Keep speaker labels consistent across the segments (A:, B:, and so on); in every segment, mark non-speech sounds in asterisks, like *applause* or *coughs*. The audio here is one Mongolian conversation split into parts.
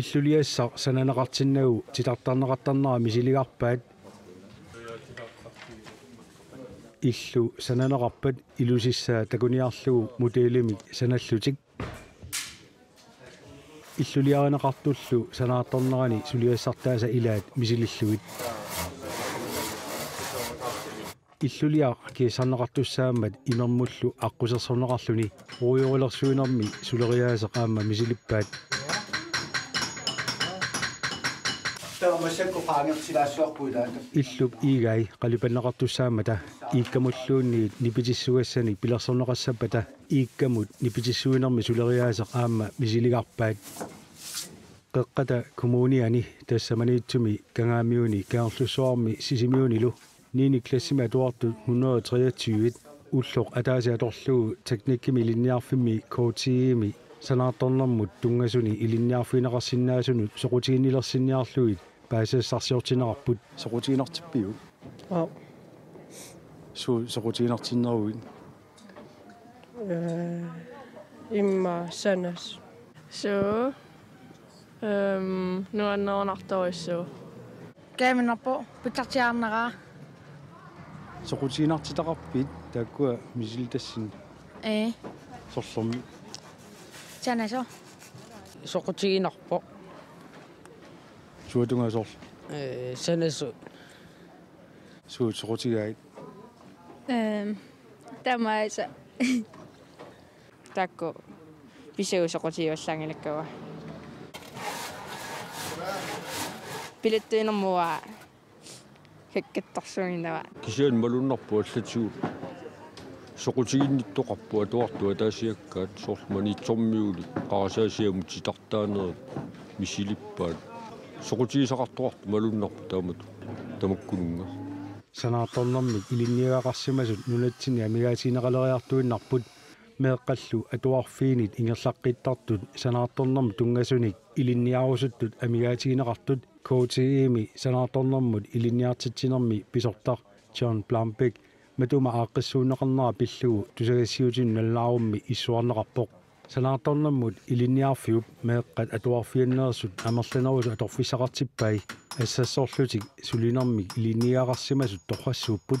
A: иллулиассаа сананеқартиннагу титартарнеқартарнера мисилигарпаат иллу сананеқарпат илусиссаа такуниарлугу мутеилими саналлутик. Иллулиаринеқартуллу санаатторнерани сулиассартааса илаат мисилиллугит. Иллулиа ки саннеқартуссаамат имермуллу аққусерсорнеқарлуни уйорулерсуинерми сулериаасеқ аама мисилиппаат иллуп иигай қалипаннеқартуссаамата ииккамуллуунни нипитиссугассани пилерсорнеқассаппата ииккамут нипитиссуинерми сулериаасеқ аама мисилигарпаат қеққата коммуниани тассаманиитсуми кангаамиуни каарлуссуарми сисимиунилу нини классима атуарту 123 уллоқ атаасиаторлугу техниккими линниарфимми коотиими санаарторнэрмут тунгасуни илинниарфинеқарсинаасуну соқутигиннилерсинниарлугит паасаассарсиортинеқарпут соқутигинартиппиу
B: аа
A: су соқутигинартиннеругит
B: э имма санас
C: So, øhm, nu er den overnattet så.
B: кааминарпо питартиаарнераа
A: соқутигинартитақарпит тааккуа мисилтассин
B: э
A: сорлорми
B: санасо
D: соқутигинарпо
A: suatunga sol
D: senesu
A: suut soqutigaait
B: tamaisa
E: takko piseu soqutiuallaangilakkawa pilettuinermua kakkattarsuuginava
F: kisian
G: malunnarpuallatsuut soqutiginnittoqarpu atuartua taasiakkaat sorlmani tormiuli Misschien sitartaaneret misilippaat соқутигисақартоқарту малуннарпу таамату
F: тамаккунунга
A: санаарторнэрмик илинниагақарсимасут нунатсини амигаатинеқалериартуиннарпут меэққаллу атуарфиинит ингерлаққиттартут санаарторнэрм тунгасуник илинниарусуттут амигаатигинеқартут КТИми санаарторнэрмут илинниартитсинерми писортар John Blambek матума ааққиссуунеқарнера пиллугу тусагассиутин наллаарумми иссуарнеқарпоқ санаарторнэрмут илинниарфиуп меэққат атуарфианнерсут амерланерусу аторфиссақартиппай ассассоорлутик сулинерми илинниаагаарсимасут торрассууппут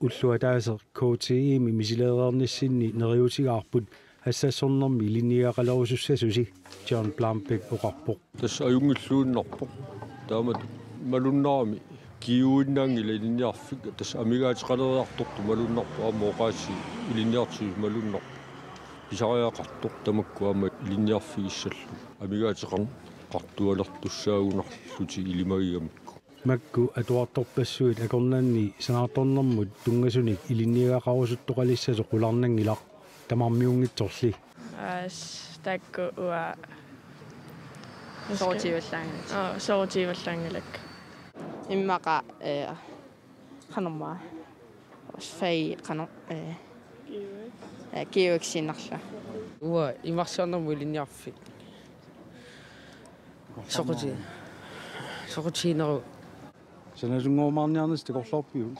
A: уллуатаасер КТИми мисилеернissinni нериутигаарпут ассассорнэрми илинниаагалерусуссасуси John Blambek оқарпоқ
F: тасса
G: аюнгиллууннарпо таамат малуннарами киуиннаанги линниарфик тасса амигаатиқалериарторту малуннарпу аама оқааси илинниартиус малуннарпу писариақартор тамакку аама линниарфигиссаллу амигаатиқар qартуалертуссаагунарлути илимагиамикку
A: макку атуарторпассуит акорнанни санаарторнэрмут тунгасуник илинниагақарусуттоқалиссасо қуларнангилақ тамармиунгитсорли
C: аас такку уа соорутиваллаангилак аа
E: 今が、えー、彼女は、フェイ、彼女、えー、ik heb geen zin in. Hoe? Ik mag zo
D: nog wel in je af.
A: Zo goed zien. Zo
D: goed zien nou.
A: Zijn er nog man die anders te gaan lopen.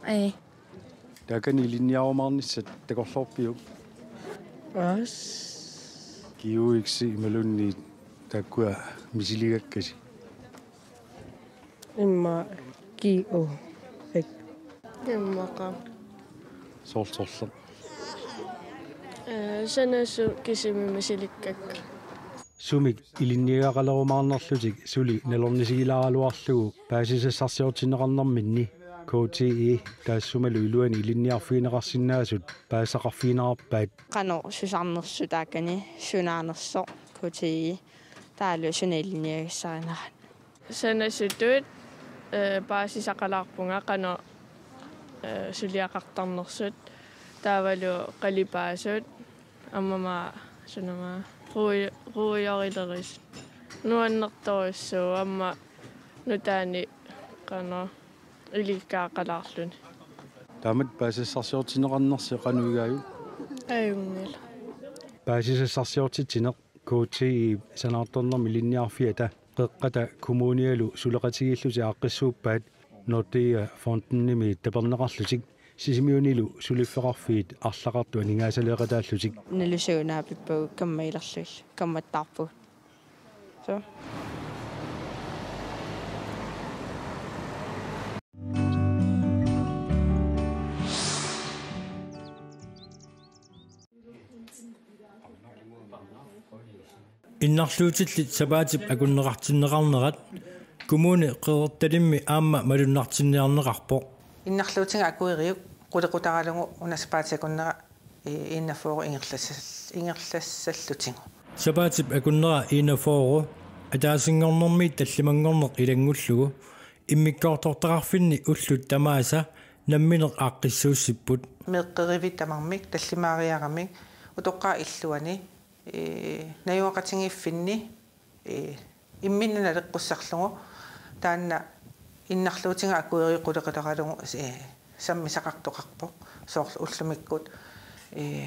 A: Eh.
B: Nee.
A: Daar kan je in jouw man niet te gaan lopen, jong.
B: Wat?
A: Ik heb geen zin in mijn lucht. Daar
B: кио эк
C: Теммаqa.
A: соорлсорлер
C: Э санасу кисими мисиликкакка.
A: сумик илинниагақалерумаарнерлутик сули налорнисигилааралуарлугу паасисассарсиортинеқарнэрминни KTE таассумалу илуани илинниарфиинеқарсинаасут паасақарфиинерарпаат
E: qano susarnersu taakani sunaanerso kuti taalu sunailiniagiссаринерат
C: Sanasutut э паасисақалаарпунга qano э сулиақартарнерсут таавалу қалипаасут аммама сунама руи руиорилерис нуаннэрторуссуу амма нутаани qano иликкаақалаарлуни
A: таамат паасиссарсиортинеқарнерси қануигааю
C: аюнгила
A: паасисассарсиортитсинеқ KTE санаарторнэрми илинниарфиата қеққата коммуниалу сулеқатигиллути ааққиссууппаат нортия фонтенними тапернеқарлутик сисимиунилу сулиффеқарфиит арлақарту нингаасалеқатааллутик
E: налусагунаапиппагу каммаилерлуил камматтаарпу so
H: иннарлуутиллит сапаатип акуннеқартиннеқарнерат коммуни қеэрталимми аама малуннартинниарнеқарпо
I: иннарлуутинга акуириук qulеqutaralugu unaspaatikуннера ииннафоору ингерлассал ингерлассаллутингу
H: сапаатип акуннера инафоору атаасингорнэрми таллимангорнеқ илангуллугу иммиккоортортақарфинни уллут тамааса намминеқ ааққиссууссиппут
I: меққеривит тамармик таллимаариарамик утоққаа иллуани э наюақатингиффинни э имминнана лекқуссарлугу таанна иннарлуутинга qulеqutaralugu э саммисақартоқарпо соорлу уллумиккут э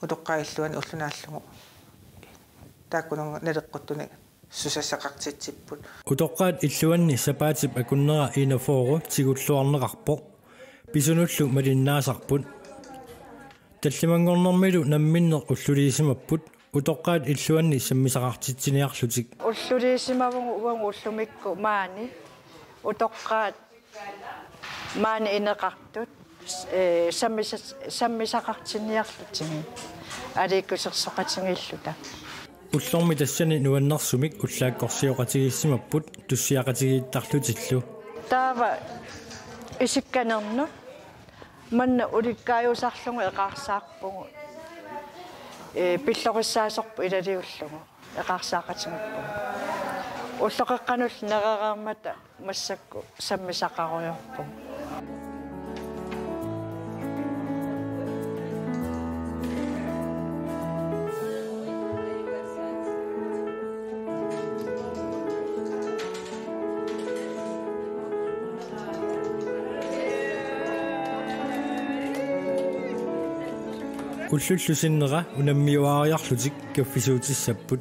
I: утоққаа иллуани уллунааллугу. Тааккунунга налеққуттуни сусассақартитсиппут.
H: Утоққаат иллуанни сапаатип акуннера инафоору тигуллуарнеқарпо писунуллу малиннаасарпут таллимангорнэрмилу намминнеқ уллулиисимаппут утоққаат иллуанни саммисақартитсиниарлутик
B: уллулиисимавгу уангу уллумикку маани утоққаат маани инеқартут э саммиса саммисақартинниарлутими аликкусерсоқатингиллута
H: уллорми тассани нуаннэрсумик уллааккорсиоқатигиссимаппут туссиақатигииттарлутиллу таава исикканерну манна уликкааюсарлугу эқарсаарпугу э пиллориссаасорпу илалиуллугу. Эқарсаақатингаппугу уллоқеққанулл нерераармата массакку саммисақаруйорпугу уллуллусиннера унаммиуаариарлутик каффисуутиссаппут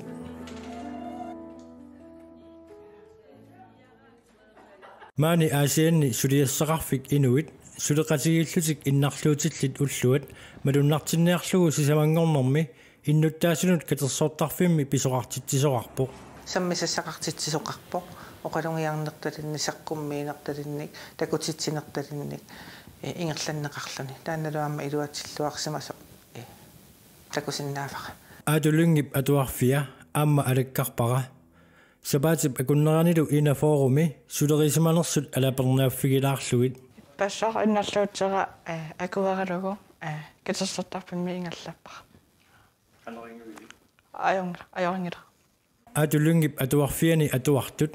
H: маани аасианни сулиассақарфик инуит сулеқатигииллутик иннарлуутиллит уллуат малуннартинниарлугу сисамангорнэрми иннуттаасунут катерсоортарфимми писоқартитсисоқарпоқ
I: саммисассақартитсисоқарпо оқалунгиарнерталинни саққуммиинерталинник такутитсинерталинник э ингерланнеқарлуни таанналуамма илуатсиллуарсимасо э такусиннаафаqa
H: аатулунгип атуарфиа аама алаккарпара сабаатип акуннеранилу инафооруми сулерисиманерсут алапернааффигилаарлугит
B: пассар иннарлуутсера акуаралугу китсертарпимми ингерлаппара аёнг аёнгила
H: аатулунгип атуарфиани атуартут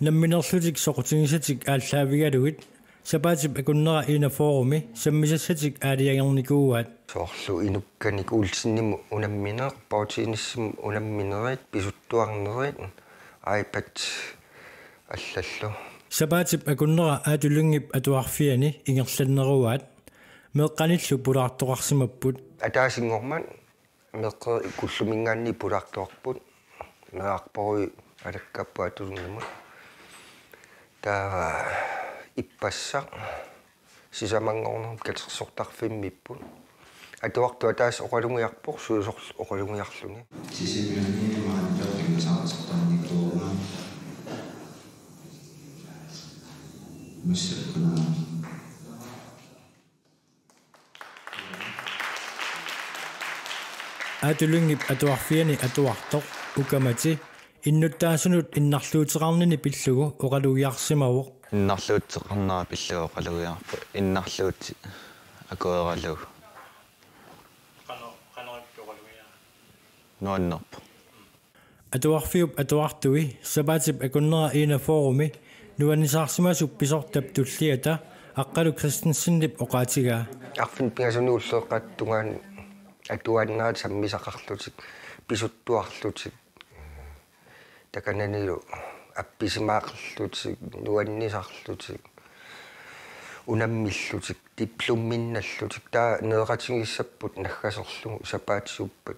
H: намминерлутик соқутингисатик ааллаавигалугит сабаатип акуннера инафооруми саммисассатик аалиагерникууаат
J: соорлу инукканик уулсинниму унамминеэ паутииниссиму унамминерит писуттуарнерит айпат аллаллу.
H: Сабаатип акуннера аатулунгип атуарфиани ингерланнеруаат. Меэкканиллу пулаартоқарсимаппут
J: атаасингорман меққэ икуллумингаанни пулаартоқарпут меарпоруи алаккаппа атулунгимут таа иппассақ сисамангорнерм катерсортарфиммиппут атуарту атаас оқалунгиарпор суусорл оқалунгиарлуни
K: сисимиуни маантаатин саасартарникууга миссаккуна
H: аатулунгип атуарфиани атуартоқ укамати иннуттаасунут иннарлуутеқарнини пиллугу оқалугиарсимавоқ
K: иннарлуутеқарнера пиллугу оқалугиарпу
L: иннарлуути
K: акуералуг
L: нуаннерпу
H: атуарфиуп атуартуи сабаатип акуннера иина форуми нуанисаарсимасуп писортап туллиата аққалу кристенсеннип оқаатигаа
J: арфин пиасуни уллеэққаттунгаани атуаннаат саммисақарлутик писуттуарлутик такананилу апписимаақарлутик нуаннисарлутик унаммиллутик дипломминналлутик таа неэқатингиссаппут наггасерлугу сапаатсууппат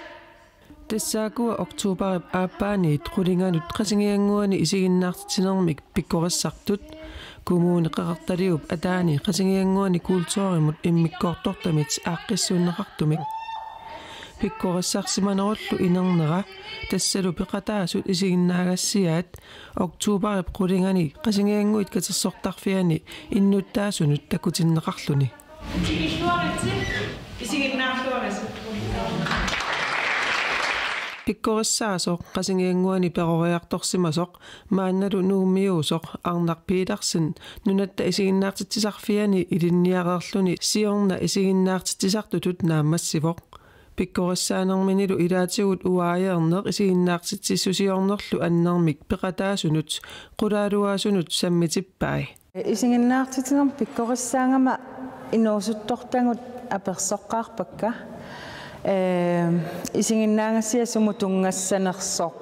M: тассаакуа октообарип ааппааниит qulингаанут qasingиангуани исигиннаартитинермик пиккориссартут коммууни qeqartaliup атаани qasingиангуани культуоримут иммиккоортортамит ааққиссууннеқартумик пиккориссарсиманеруллу инернера тассалу пеқатаасут исигиннаагассиаат октообарип qulingani qasingиангуит катерсортарфиани иннуттаасунут такутиннеқарлуни исигиллуаритси пиккориссаасоқ qasingиангуани перориарторсимасоқ маанналу нууммиуусоқ арнар пиларсин нунатта исигиннаартитсисарфиани илинниареерлүни сиорна исигиннаартитсисартутут наамассивоқ. Пиккориссаанерминилу илаатигут уааернеқ исигиннаартитсиссусиорнерлу аннермик пеқатаасунут қулаалуаасунут саммитиппай
N: исигиннаартитинер пиккориссаангама инуусуттортангут аперсоққарпакка э исигиннаагассиассуму тунгассанерсоқ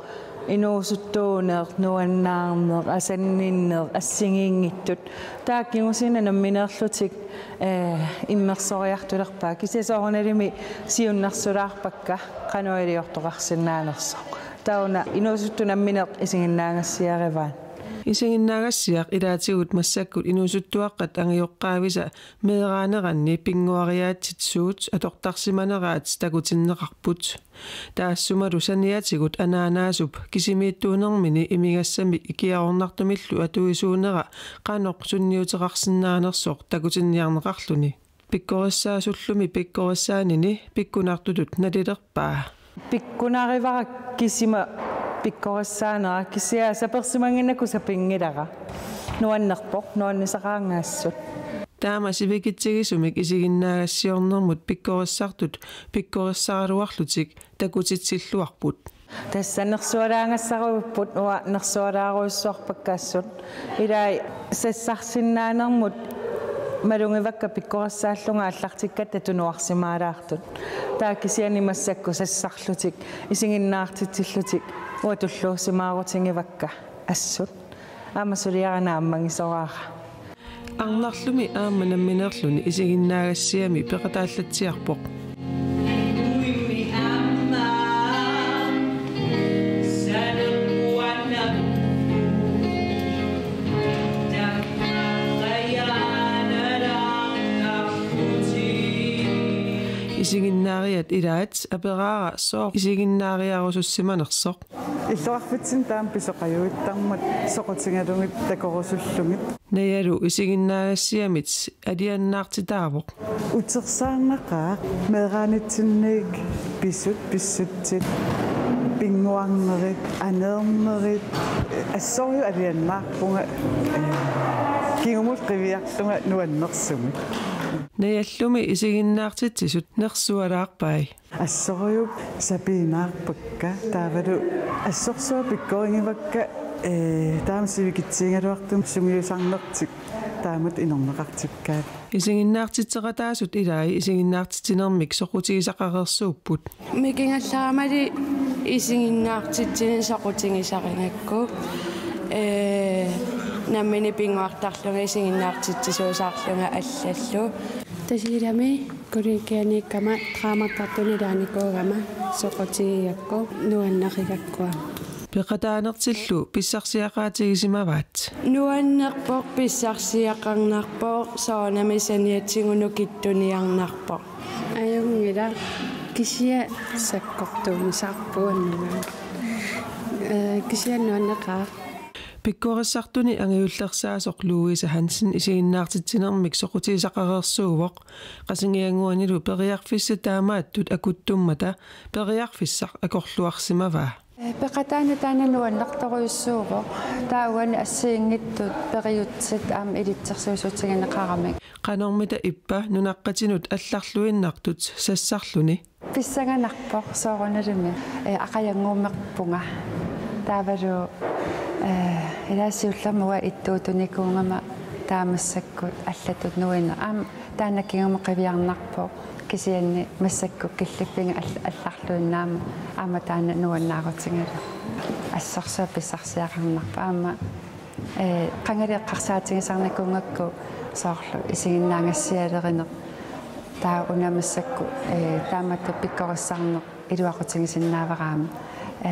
N: инуусуттуунеер нуаннаарнеер асанниннеер ассигиингиттут тааккигусина намминеерлутик э иммерсориартулерпаа кисасоорналими сиуннарсулаарпакка кануилиортоқарсинаанерсоқ тауна инуусутту намминеер исигиннаагассиариваан
M: исигиннаагассиақ илаатигут массаккут инусуттуаққат ангиоққаависа меераанеранни пингуариаатситсуут атортарсиманераат такутиннеқарпут таассумалу саниатигут анаанаасуп кисимииттуунермини имигассами икиаорнартумиллу атуисуунера қаноқ сунниутеқарсинаанерсоқ такутинниарнеқарлуни пиккориссаасуллуми пиккориссаанини пиккунартутут налилерпаа
N: пиккунаривара кисима пиккориссаанера кисиа саперсимангиннаку сапингилара нуаннерпоқ нуаннисақаангаассут
M: таама сивикитсигисумик исигиннаагассиорнэрмут пиккориссартут пиккориссаралуарлутик такутитсиллуарпут
N: тассанерсуалаангассарууппут уа нерсуалааруиссуарпаккаассут илаи сассарсиннаанермут малунгивакка пиккориссааллунга аллартиккатта тунуарсимаалаартут тааккисиани массакку сассарлутик исигиннаартитсиллутик уатуллуусимаарутингивакка ассут. Аамасулиарана аммангисораара
M: арнарлуми аама намминерлуни исигиннаагассиами пеқатааллатсиарпоқ الحياة إلى عدس أبغى سوق إسيقين ناغي أغسو السما نخصق
O: إلوغ فتسن تام بسقايو تامت سقوتسن أدومت تكوغسو اللومت
M: نيالو إسيقين ناغي السيامت أديان ناغتي تابق
O: وتغسان نقا مغاني تنك بسوت بسوت pingwangerit, anermerit, assorju adiannaarpunga, kingumul qiviartunga nuannersumit.
M: Наяллуми исигиннаартитсисут нерсуалаарпай
O: ассориуп сапинаарпакка таавалу ассорсуа пиккорингивакка э таамсивикитсиингалуартум сунгиусарнертик таамат инорнеқартиккаат
M: исигиннаартитсеқатаасут илаи исигиннаартитинермик соқутигисақарерсууппут
P: микингалларамали исигиннаартитсини соқутигисарингакку э наммини пингуартарлунга исигиннаартитсисуусаарлунга аллаллу
Q: tasiirami kurikiani kama tramakkartuni daanikuugama soqotigiakku nuannaqikakkua
M: piqataanertillu pissarsiaqaatigisimavaat
P: nuannerpoq pissarsiaqarnarpoq soonami saniatsingunu kittuniarnarpoq
Q: ayungila kisia sakkortuumisaarpuunnuma kisia nuannerqaa
M: пиккориссартуни ангиуллерсаасоқ луиса хансен исигиннаартитсинермик соқутигисақарерсуувоқ қасингиангуанилу периарфисса таамааттут акуттуммата периарфиссақ акорлуарсимаваа.
R: Пекатаана таанануаннарторуйуссуувоқ тауани ассиингиттут периутсит аама илитсерсуусутиганеқарамик
M: qanормита иппа нунаққатинут алларлуиннартут сассарлуни.
R: Писсаганарпоқ сооруналуми э ақаянгуумерпунга таавалу э илаасиулламуа иттуутуникуунгама таамассаккут аллатут нуина аама таанаккингама қивиарнарпоқ кисианни массакку киллиппинга алларлуиннаама аама таана нуаннаарутингала ассорсуа писсарсиақарнарпа аама э qangareqqarsaatigisarnakuungakku соорлу исигиннаангассиалеринеқ таа унамассакку э тааматта пиккориссарнеқ илуақутигисиннаавараама э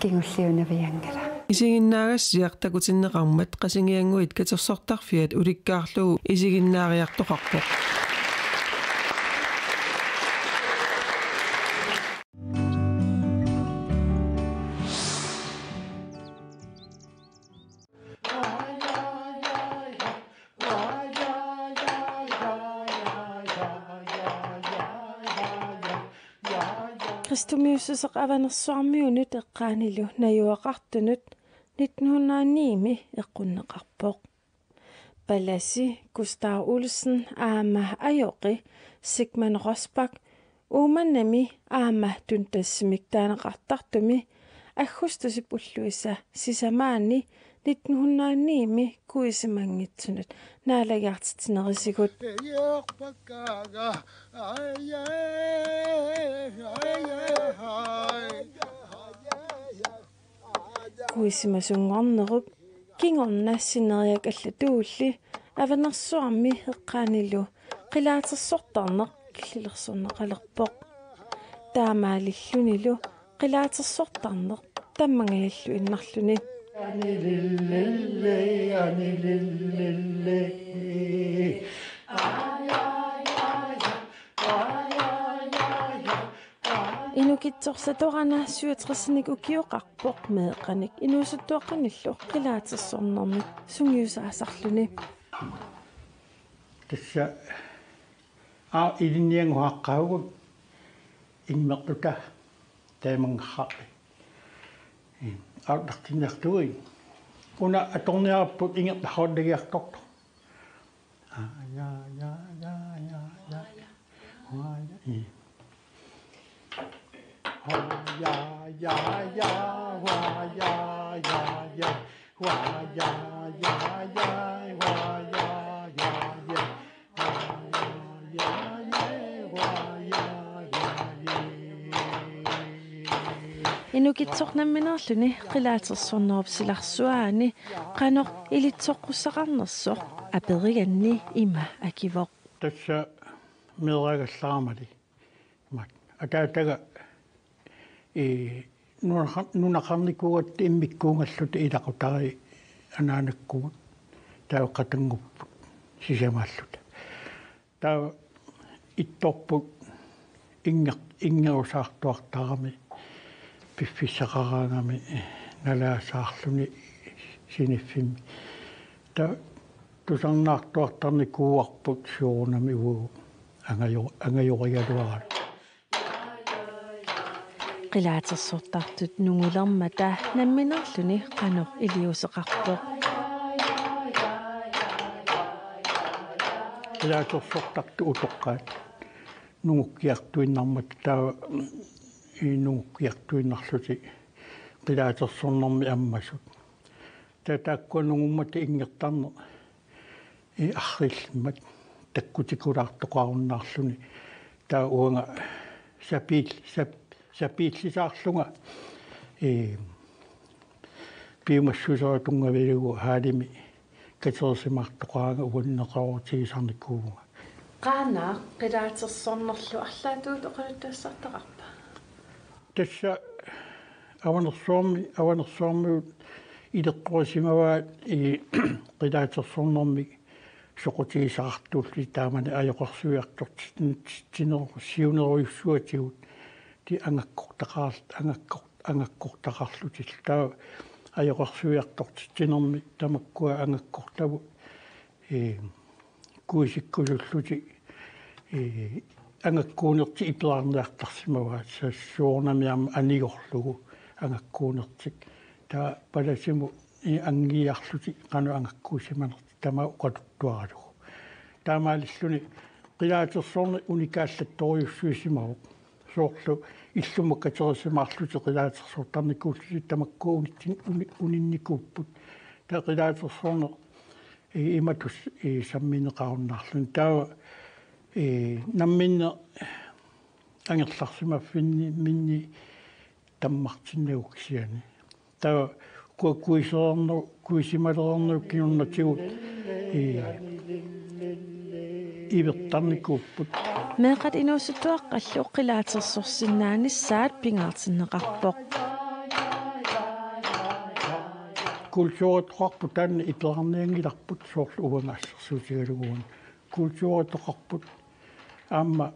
R: кингуллиунавиангала
M: исигиннаагассиақ такутиннеқармат қасингиангуит катерсортарфиат уликкаарлугу исигиннаариартоқарпоқ
S: Kristumiususaq avanersuarmiunut eqqaanilu najuaqartunut 1909 eqqunneqarpoq Palasi Gustav Olsen aama ajoqi Sigmund Rosbach uumannami aama tuntassimiktaanaqartartumi аггустусип уллуиса сисамаани 1909 куисимангитсунут наалагиартитинерисигут еерпаккаага ая куисимасунгорнеруп кингорнассинериак аллатуулли аванерсуарми эққаанилу қилаатерсортарнеқ киллилерсорнеқалерпоқ таамаалиллунилу қилаатерсортарнеқ таммангаяллу иннарлүни
T: анилиллилле анилиллилле инукитсорсаторана
S: суатрессник укиоқарпоқ меэқаник инуусуттуаққаниллу қилаатерсорнэрми сунгиусаасарлүни
T: тасса а илинниангуаққаугут иммертута таамангахарпи аутартиннартуи уна аторниарпут ингертахооддагиарторто а я я я я я ва я ya ya ya wa ya ya ya wa ya ya ya wa ya ya ya
S: инукитсорнамминерлүни қилаатерсорнеруп силарсуаани қанор илитсоққуссақарнерсо апериганни има акивоқ
T: тасса мерагалларамали мак акаатага э нунақарникугат иммиккуунгаллута илақутари анаанаккугут таақатангуппут сисамааллута таа ittorput ингер ингерусаартуартарами пиффиссақараангами налаасаарлуни синиффими та тусарнаартуартарни кууарпут суурнами уу ангайо ангайоригалуарал
S: qilaatersortartut nungulermata namminerluni qanor iliuseqarpoq
T: qilaatersortartu utoqqaat nungukkiartuinnarmat tаа инууккиартуиннарлути qilaatersornermi аммасут татааккунугуммат ингертарне и арриллмат таккутикулаартоқаруннаарлуни таа уанга сапил сап сапииллисаарлунга э пиумассусоо тунгавилугу хаалими катерсимартоқаага уаннеқарутигисарниккууга
S: qaanaa qilaatersornerlu арлаатуут оқалуттаассартақарпа
T: тасса аванерсуарми аванерсуармиут илеққорисимаваат и *coughs* qilaatersornermi соқутигисаартуулли таамани аёқарсуиартортит тинер сиунеруйуссуатигут ти ангаккортақаар ангаккор ангаккортақарлутил таа аёқарсуиартортитинерми тамаккуа ангаккортаву э куисиккулуллути э ангаккуунерти иплаарнеартарсимаваа сассуорнамиарма анигорлугу ангаккуунертик. Таа паласиму и ангиарлути кану ангаккуусиманерти тама уқатуттуаралугу таамаалиллуни qilaatersorni unikaallattoriussiusimau соорлу иллума катерисимаарлути qilaatersortarnikkuulli тамаккуунитсин уninnikkuupпут таа qilaatersorne э иматус э самминеқаруннаарлун таа э намминне ангерларсимаффинни минни таммартиннагуксиани таа куисерну куисималерну киуннатигут и ивертарникууппут
S: инуусутуаққаллу қилаатерсорсиннааниссаат пингаартиннеқарпоқ
T: культууритоқарпут таанна итлаарниангиларпут соорлу увангаассерсуутигалугуун культууритоқарпут аама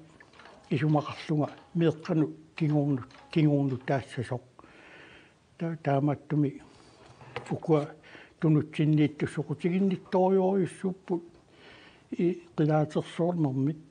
T: исумақарлунга меэққану кигуурну кигуурну таассасоқ таа тааматтуми укуа тунутсинниитту соқутигиннитториориуссуппут и қилаатерсуорнэрмит